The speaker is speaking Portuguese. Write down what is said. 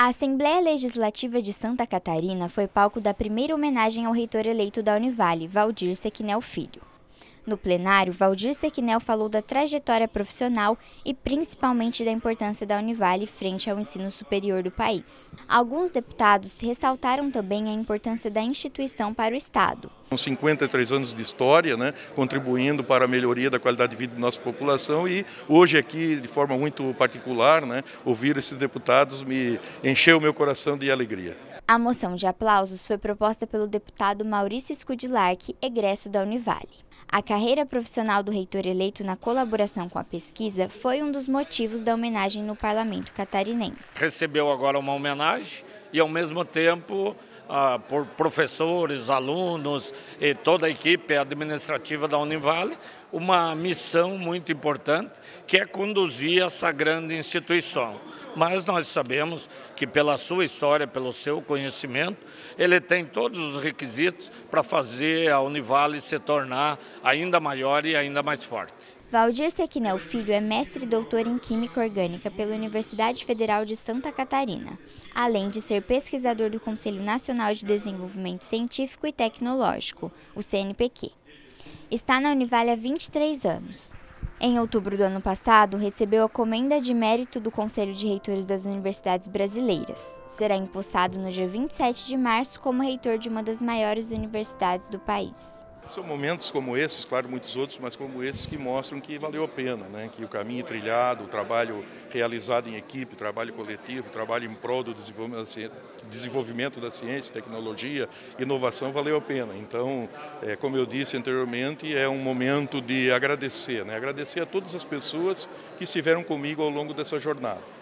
A Assembleia Legislativa de Santa Catarina foi palco da primeira homenagem ao reitor eleito da Univale, Valdir Sequinel Filho. No plenário, Valdir Sequinel falou da trajetória profissional e principalmente da importância da Univale frente ao ensino superior do país. Alguns deputados ressaltaram também a importância da instituição para o Estado. Com 53 anos de história, né, contribuindo para a melhoria da qualidade de vida da nossa população e hoje aqui, de forma muito particular, né, ouvir esses deputados me encheu o meu coração de alegria. A moção de aplausos foi proposta pelo deputado Maurício Scudilarque, egresso da Univale. A carreira profissional do reitor eleito na colaboração com a pesquisa foi um dos motivos da homenagem no parlamento catarinense. Recebeu agora uma homenagem e, ao mesmo tempo, por professores, alunos e toda a equipe administrativa da Univale, uma missão muito importante, que é conduzir essa grande instituição. Mas nós sabemos que pela sua história, pelo seu conhecimento, ele tem todos os requisitos para fazer a Univale se tornar ainda maior e ainda mais forte. Valdir Sequinel Filho é mestre e doutor em Química Orgânica pela Universidade Federal de Santa Catarina, além de ser pesquisador do Conselho Nacional de Desenvolvimento Científico e Tecnológico, o CNPq. Está na Univale há 23 anos. Em outubro do ano passado, recebeu a Comenda de Mérito do Conselho de Reitores das Universidades Brasileiras. Será empossado no dia 27 de março como reitor de uma das maiores universidades do país. São momentos como esses, claro, muitos outros, mas como esses que mostram que valeu a pena, né? que o caminho trilhado, o trabalho realizado em equipe, trabalho coletivo, trabalho em prol do desenvolvimento da ciência, tecnologia, inovação, valeu a pena. Então, é, como eu disse anteriormente, é um momento de agradecer, né? agradecer a todas as pessoas que estiveram comigo ao longo dessa jornada.